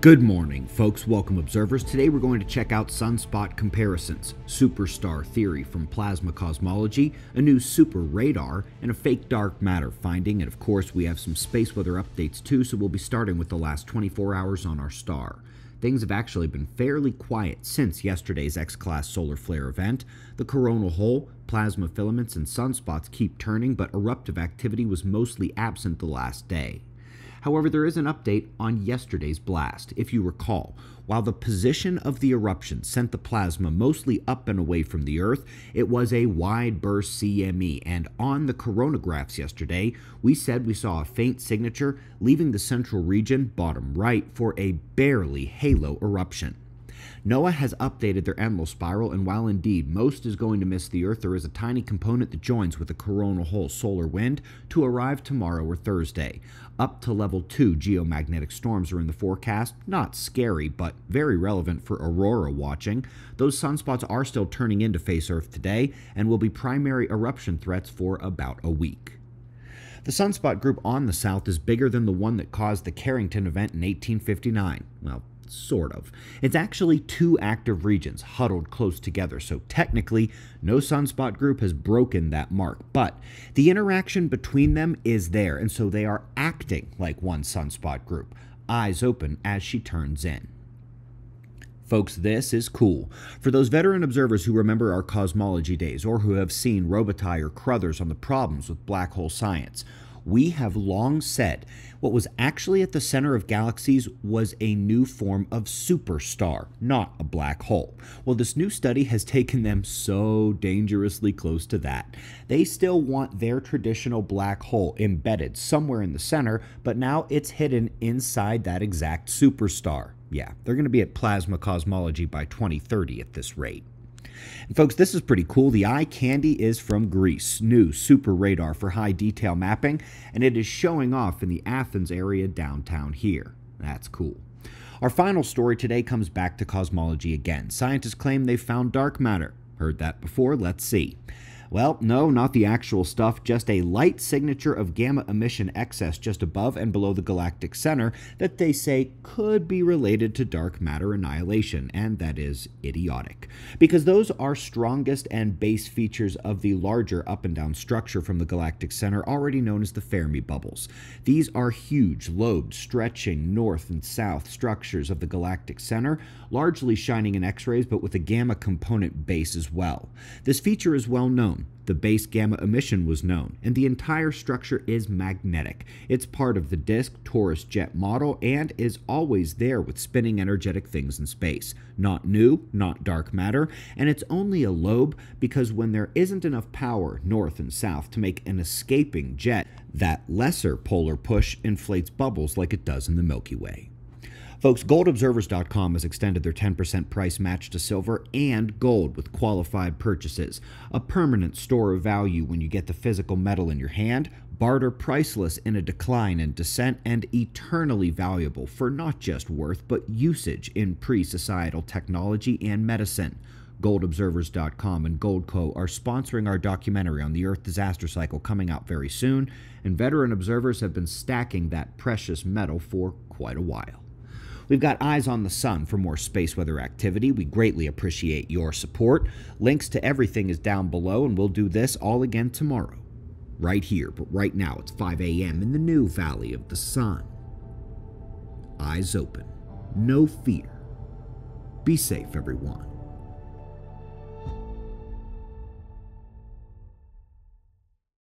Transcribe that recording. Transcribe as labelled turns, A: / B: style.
A: Good morning, folks. Welcome, observers. Today we're going to check out sunspot comparisons, superstar theory from plasma cosmology, a new super radar, and a fake dark matter finding. And of course, we have some space weather updates too, so we'll be starting with the last 24 hours on our star. Things have actually been fairly quiet since yesterday's X class solar flare event. The coronal hole, plasma filaments, and sunspots keep turning, but eruptive activity was mostly absent the last day. However, there is an update on yesterday's blast. If you recall, while the position of the eruption sent the plasma mostly up and away from the Earth, it was a wide burst CME, and on the coronagraphs yesterday, we said we saw a faint signature leaving the central region, bottom right, for a barely halo eruption. NOAA has updated their Enlil spiral, and while indeed most is going to miss the Earth, there is a tiny component that joins with the coronal hole solar wind to arrive tomorrow or Thursday. Up to level 2 geomagnetic storms are in the forecast. Not scary, but very relevant for aurora watching. Those sunspots are still turning into face Earth today and will be primary eruption threats for about a week. The sunspot group on the south is bigger than the one that caused the Carrington event in 1859. Well, sort of. It's actually two active regions huddled close together, so technically, no sunspot group has broken that mark. But the interaction between them is there, and so they are acting like one sunspot group, eyes open as she turns in. Folks, this is cool. For those veteran observers who remember our cosmology days or who have seen Robitaille or Crothers on the problems with black hole science, we have long said what was actually at the center of galaxies was a new form of superstar, not a black hole. Well, this new study has taken them so dangerously close to that. They still want their traditional black hole embedded somewhere in the center, but now it's hidden inside that exact superstar. Yeah, they're going to be at plasma cosmology by 2030 at this rate. And folks, this is pretty cool. The eye candy is from Greece, new super radar for high detail mapping, and it is showing off in the Athens area downtown here. That's cool. Our final story today comes back to cosmology again. Scientists claim they found dark matter. Heard that before? Let's see. Well, no, not the actual stuff, just a light signature of gamma emission excess just above and below the galactic center that they say could be related to dark matter annihilation, and that is idiotic. Because those are strongest and base features of the larger up and down structure from the galactic center, already known as the Fermi bubbles. These are huge, lobed, stretching north and south structures of the galactic center, largely shining in X rays, but with a gamma component base as well. This feature is well known the base gamma emission was known, and the entire structure is magnetic. It's part of the disk torus jet model and is always there with spinning energetic things in space. Not new, not dark matter, and it's only a lobe because when there isn't enough power north and south to make an escaping jet, that lesser polar push inflates bubbles like it does in the Milky Way. Folks, goldobservers.com has extended their 10% price match to silver and gold with qualified purchases. A permanent store of value when you get the physical metal in your hand, barter priceless in a decline and descent, and eternally valuable for not just worth but usage in pre societal technology and medicine. GoldObservers.com and Goldco are sponsoring our documentary on the Earth disaster cycle coming out very soon, and veteran observers have been stacking that precious metal for quite a while. We've got eyes on the sun for more space weather activity. We greatly appreciate your support. Links to everything is down below, and we'll do this all again tomorrow. Right here, but right now it's 5 a.m. in the new Valley of the Sun. Eyes open. No fear. Be safe, everyone.